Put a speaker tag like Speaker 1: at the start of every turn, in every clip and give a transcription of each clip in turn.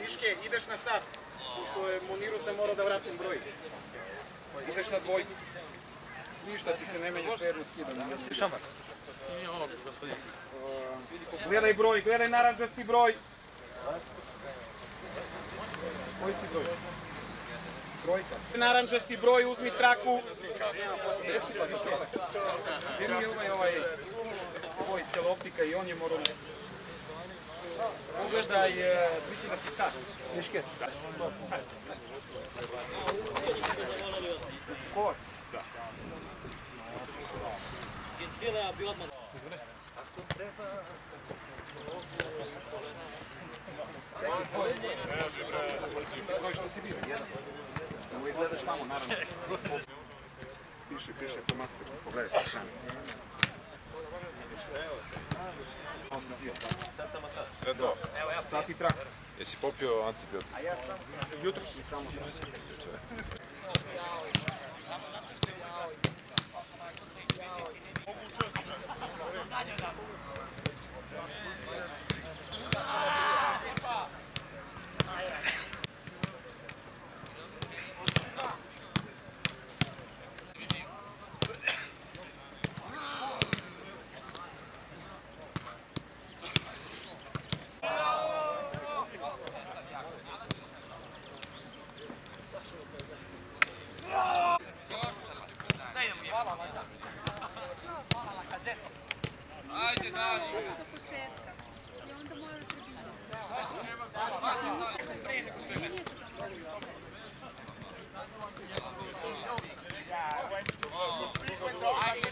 Speaker 1: Miške, ideš na sat. Pošto je Muniru se mora da vratim broj. Ideš na dvojku. Ništa ti se ne menja, sve jedno skidam. Šamar. Gledaj broj, gledaj naranđasti broj. Koji si broj? Brojka. Naranđasti broj, uzmi traku. Gdje mi je ovaj, ovaj, ovo iz teleoptika i on je morao... Pogledaj, e, mislim da si sad. Miške? Da. Kor. Koji što si bio? Jedan. Ovo izgledaš tamo, naravno. Piše, piše po masteru. Pogledaj sa strane.
Speaker 2: Sve to.
Speaker 1: Sat i trak.
Speaker 2: Jesi popio antibiotik?
Speaker 1: Jutro si samo.
Speaker 3: do
Speaker 1: Ajde,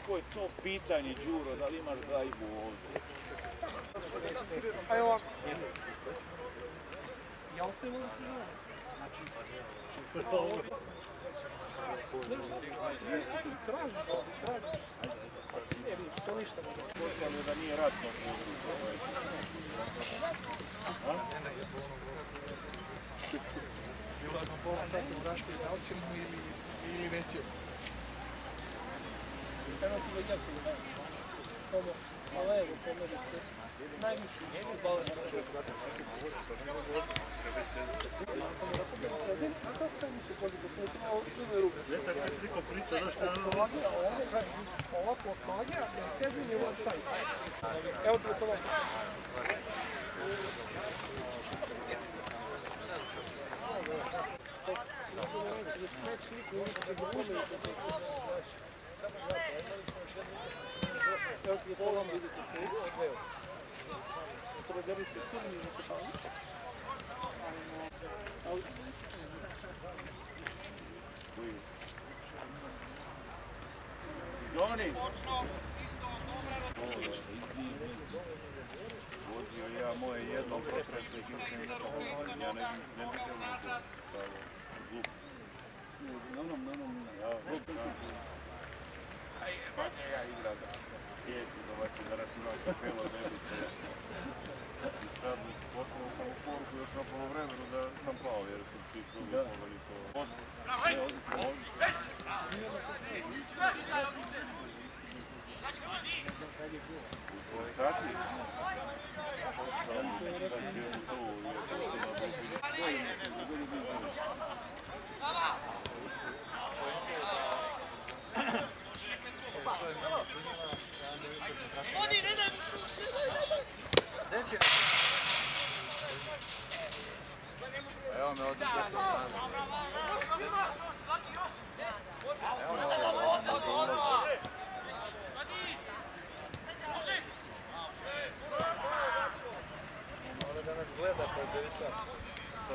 Speaker 4: Kako je to pitanje, Đuro, da li imaš zajbu ovdje?
Speaker 1: Evo ovako. Ja ostajem ovdje s njom. Znači, tražiš, tražiš.
Speaker 4: Potpuno da nije ratno područje. ovaj.
Speaker 5: Vjerojatno pola sata u Raškoj, da li ćemo ili, ili nećemo.
Speaker 6: Eno ti već jako da Ovo, ali evo, nećemo, ovo tu me ruke.
Speaker 4: Eto kad sliko priča, znaš šta je ono?
Speaker 6: Ovdje, ovdje, gledaj, ovako od noge, a ja sedim i ovdje taj. Evo ti to ovdje. Evo ti je to vam vidite, evo. Prodeli se crni na kopalni. Ali,
Speaker 4: Joni! Vodio ja moje jednom potresne hitne ja ne mislim da to glup. No, no, no, no, ja glup. Pa ne, ja igram da pijeti, domaći da računam sa pelo ne bi to. I sad poslao sam u poruku još na polovremenu da sam pao jer su ti drugi mogli to. Ne,
Speaker 5: Nas gleda zavita.